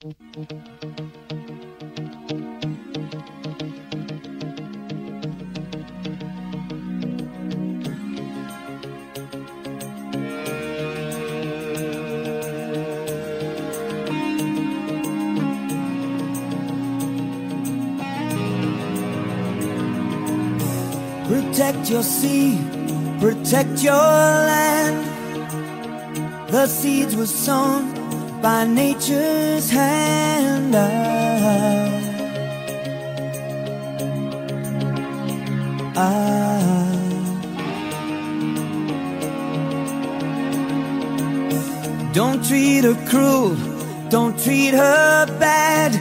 Protect your seed, protect your land. The seeds were sown by nature's hand. Don't treat her cruel, don't treat her bad.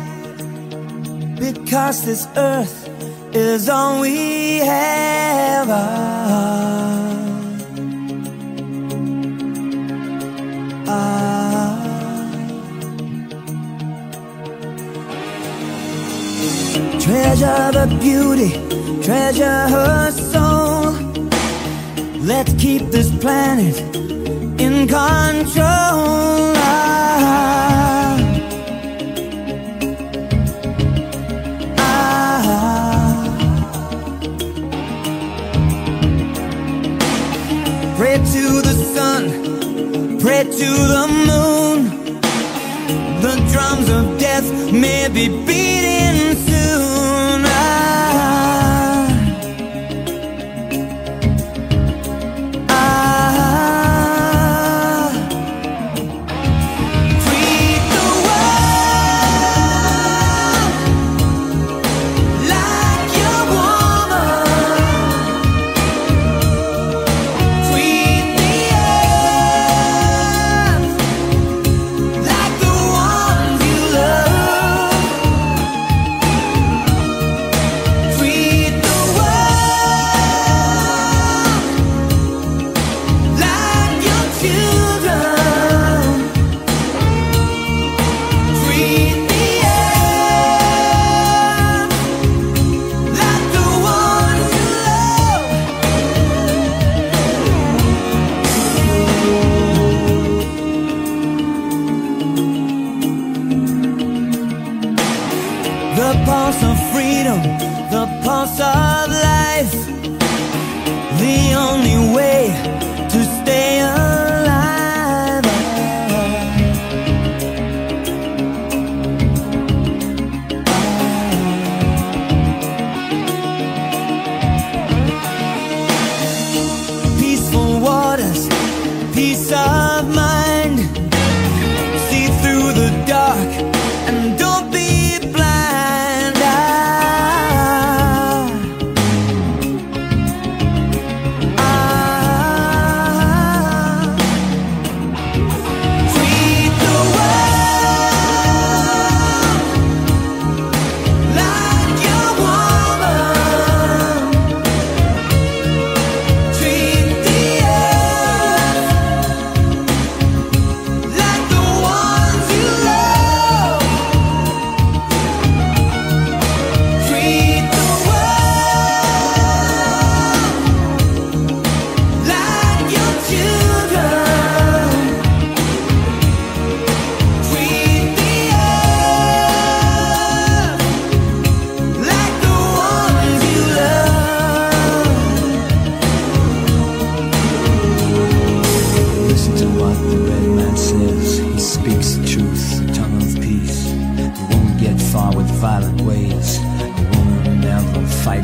Because this earth is all we have. Ah, Treasure the beauty, treasure her soul. Let's keep this planet in control. Ah, ah. Pray to the sun, pray to the moon. The drums of death may be beating pulse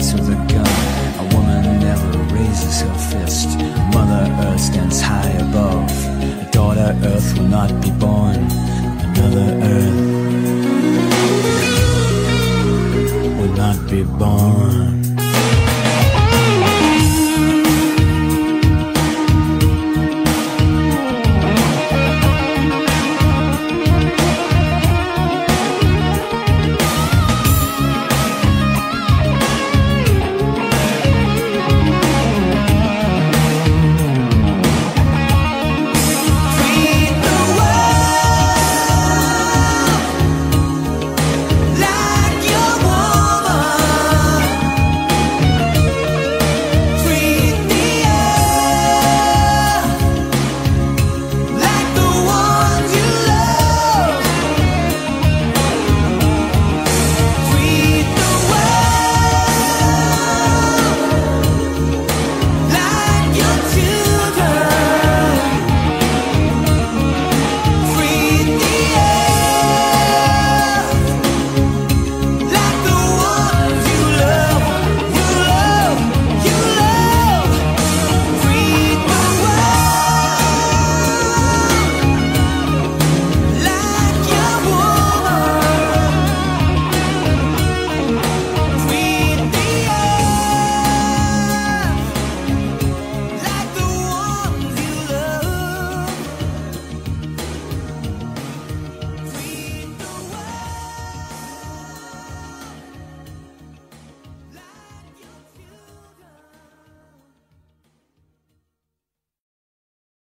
fights with a gun. A woman never raises her fist. Mother Earth stands high above. A daughter Earth will not be born. Another Earth will not be born.